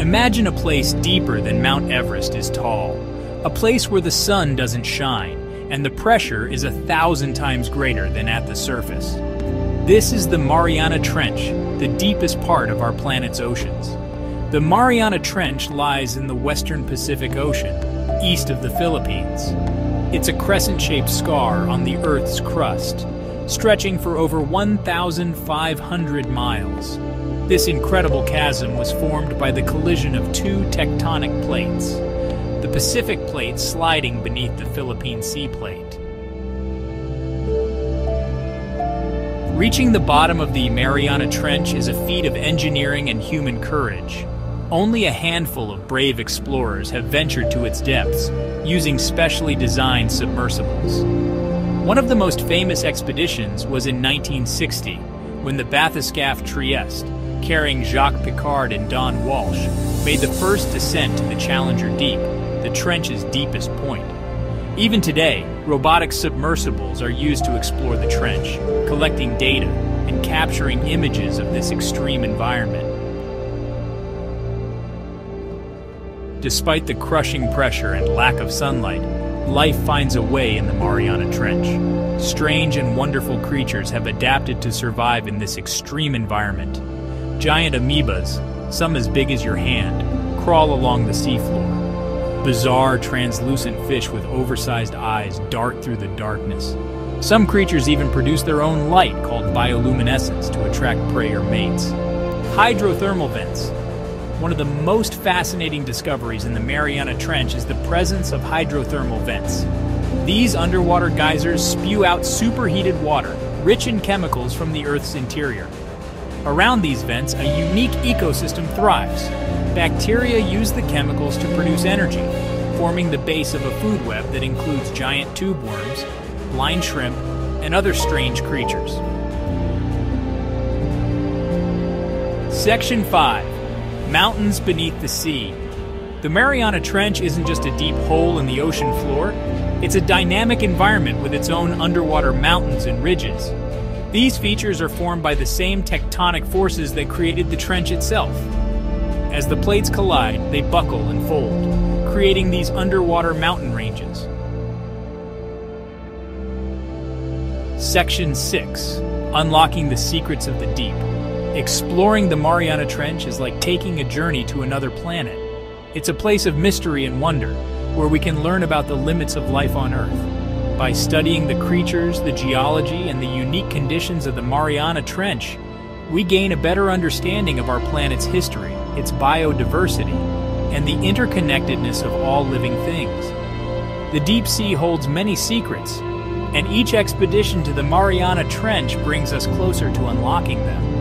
Imagine a place deeper than Mount Everest is tall, a place where the sun doesn't shine and the pressure is a thousand times greater than at the surface. This is the Mariana Trench, the deepest part of our planet's oceans. The Mariana Trench lies in the western Pacific Ocean, east of the Philippines. It's a crescent-shaped scar on the Earth's crust, stretching for over 1,500 miles. This incredible chasm was formed by the collision of two tectonic plates, the Pacific Plate sliding beneath the Philippine Sea Plate. Reaching the bottom of the Mariana Trench is a feat of engineering and human courage. Only a handful of brave explorers have ventured to its depths, using specially designed submersibles. One of the most famous expeditions was in 1960, when the Bathyscaphe Trieste, carrying Jacques Piccard and Don Walsh, made the first descent to the Challenger Deep, the trench's deepest point. Even today, robotic submersibles are used to explore the trench, collecting data and capturing images of this extreme environment. Despite the crushing pressure and lack of sunlight, life finds a way in the Mariana Trench. Strange and wonderful creatures have adapted to survive in this extreme environment. Giant amoebas, some as big as your hand, crawl along the seafloor. Bizarre, translucent fish with oversized eyes dart through the darkness. Some creatures even produce their own light called bioluminescence to attract prey or mates. Hydrothermal vents. One of the most fascinating discoveries in the Mariana Trench is the presence of hydrothermal vents. These underwater geysers spew out superheated water, rich in chemicals from the Earth's interior. Around these vents, a unique ecosystem thrives. Bacteria use the chemicals to produce energy, forming the base of a food web that includes giant tube worms, blind shrimp, and other strange creatures. Section 5 Mountains Beneath the Sea. The Mariana Trench isn't just a deep hole in the ocean floor, it's a dynamic environment with its own underwater mountains and ridges. These features are formed by the same tectonic forces that created the trench itself. As the plates collide, they buckle and fold, creating these underwater mountain ranges. Section 6 Unlocking the Secrets of the Deep. Exploring the Mariana Trench is like taking a journey to another planet. It's a place of mystery and wonder, where we can learn about the limits of life on Earth. By studying the creatures, the geology, and the unique conditions of the Mariana Trench, we gain a better understanding of our planet's history, its biodiversity, and the interconnectedness of all living things. The deep sea holds many secrets, and each expedition to the Mariana Trench brings us closer to unlocking them.